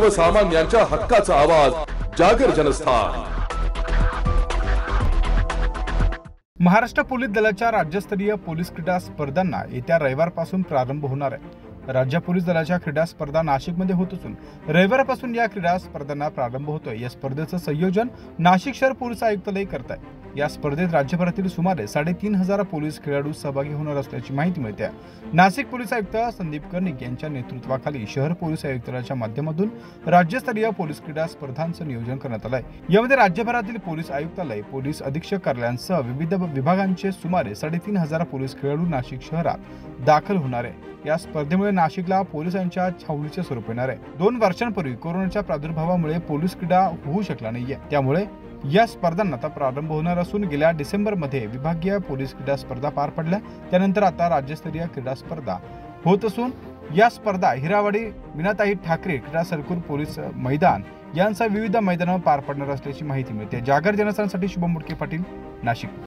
सर्वसामान्यांच्या हक्काचा आवाज जागर जनस्थान. महाराष्ट्र पोलीस दलाच्या राज्यस्तरीय पोलीस क्रीडा स्पर्धांना येत्या रविवारपासून प्रारंभ होणार आहे. राज्य पोलीस दलाच्या क्रीडा स्पर्धा नाशिकमध्ये होत असून रविवारपासून या क्रीडा स्पर्धांना प्रारंभ होतोय. या स्पर्धेचं संयोजन नाशिक शहर पोलीस आयुक्तालय करत आहे या स्पर्धेत राज्यभरातील सुमारे साडेतीन हजार पोलीस खेळाडू सहभागी होणार असल्याची माहिती मिळते. नाशिक पोलीस आयुक्त संदीप कर्णिक यांच्या नेतृत्वाखाली शहर पोलीस आयुक्तालयाच्या माध्यमातून राज्यस्तरीय पोलीस क्रीडा स्पर्धांचं नियोजन करण्यात आलंय. यामध्ये राज्यभरातील पोलीस आयुक्तालय पोलीस अधीक्षक कार्यालयांसह विविध विभागांचे सुमारे साडेतीन हजार पोलीस खेळाडू नाशिक शहरात दाखल होणार आहे. या स्पर्धेमुळे नाशिकला पोलिसांच्या छावणीचे स्वरूप येणार आहे. दोन वर्षांपूर्वी कोरोनाच्या प्रादुर्भावामुळे पोलीस क्रीडा होऊ शकला नाहीये. त्यामुळे या स्पर्धांना आता प्रारंभ होणार असून गेल्या डिसेंबरमध्ये विभागीय पोलीस क्रीडा स्पर्धा पार पडल्या. त्यानंतर आता राज्यस्तरीय क्रीडा स्पर्धा होत असून या स्पर्धा हिरावाडी विनाताई ठाकरे क्रीडा सरकूर पोलीस मैदान यांचा विविध मैदानावर पार पडणार असल्याची माहिती मिळते. जागर जनस्थानसाठी शुभम मुडके पाटील नाशिक.